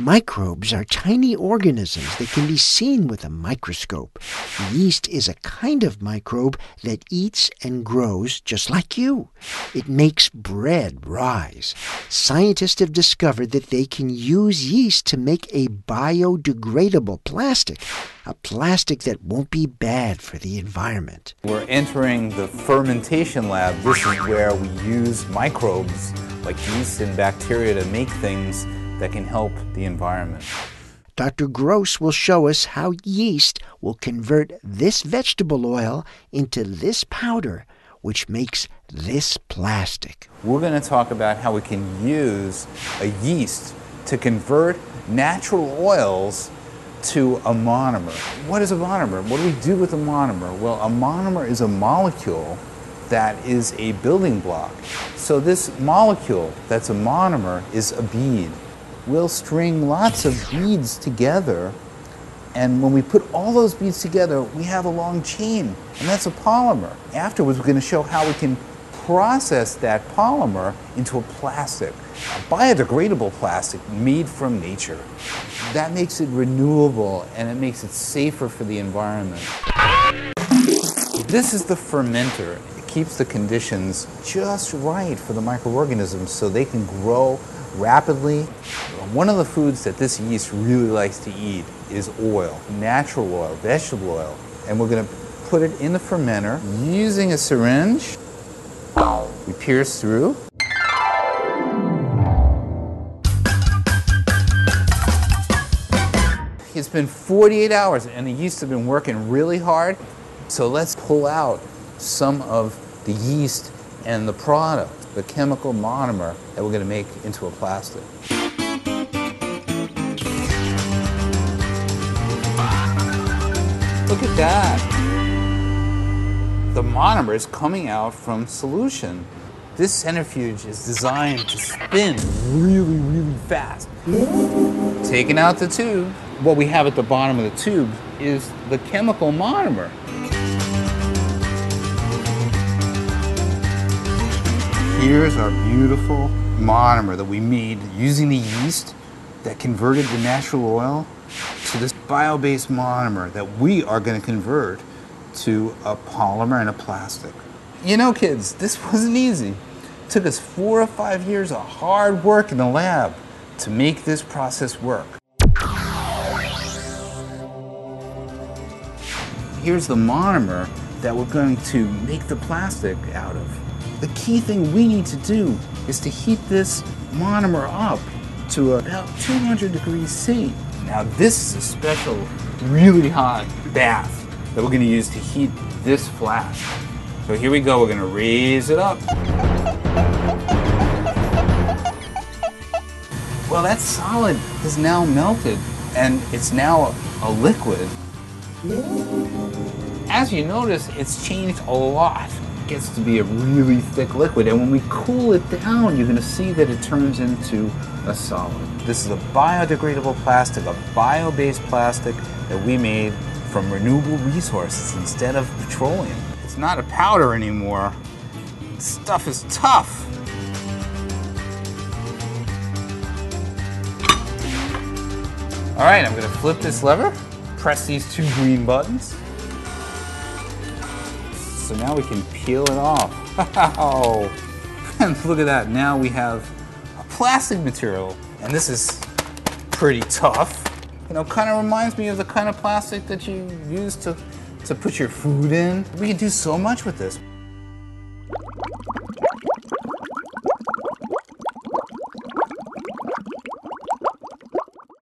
Microbes are tiny organisms that can be seen with a microscope. Yeast is a kind of microbe that eats and grows just like you. It makes bread rise. Scientists have discovered that they can use yeast to make a biodegradable plastic, a plastic that won't be bad for the environment. We're entering the fermentation lab. This is where we use microbes like yeast and bacteria to make things that can help the environment. Dr. Gross will show us how yeast will convert this vegetable oil into this powder, which makes this plastic. We're going to talk about how we can use a yeast to convert natural oils to a monomer. What is a monomer? What do we do with a monomer? Well, a monomer is a molecule that is a building block. So this molecule that's a monomer is a bead we'll string lots of beads together. And when we put all those beads together, we have a long chain, and that's a polymer. Afterwards, we're going to show how we can process that polymer into a plastic, a biodegradable plastic made from nature. That makes it renewable and it makes it safer for the environment. This is the fermenter. It keeps the conditions just right for the microorganisms so they can grow rapidly. One of the foods that this yeast really likes to eat is oil, natural oil, vegetable oil. And we're going to put it in the fermenter using a syringe. We pierce through. It's been 48 hours and the yeast have been working really hard. So let's pull out some of the yeast and the product the chemical monomer that we're going to make into a plastic. Look at that. The monomer is coming out from solution. This centrifuge is designed to spin really, really fast. Taking out the tube, what we have at the bottom of the tube is the chemical monomer. Here's our beautiful monomer that we made using the yeast that converted the natural oil to this bio-based monomer that we are going to convert to a polymer and a plastic. You know, kids, this wasn't easy. It took us four or five years of hard work in the lab to make this process work. Here's the monomer that we're going to make the plastic out of. The key thing we need to do is to heat this monomer up to about 200 degrees C. Now this is a special, really hot bath that we're going to use to heat this flask. So here we go, we're going to raise it up. Well, that solid is now melted and it's now a liquid. As you notice, it's changed a lot gets to be a really thick liquid. And when we cool it down, you're going to see that it turns into a solid. This is a biodegradable plastic, a bio-based plastic that we made from renewable resources instead of petroleum. It's not a powder anymore. This stuff is tough. All right, I'm gonna flip this lever, press these two green buttons, so now we can peel it off. Oh, and look at that. Now we have a plastic material, and this is pretty tough. You know, kind of reminds me of the kind of plastic that you use to, to put your food in. We can do so much with this.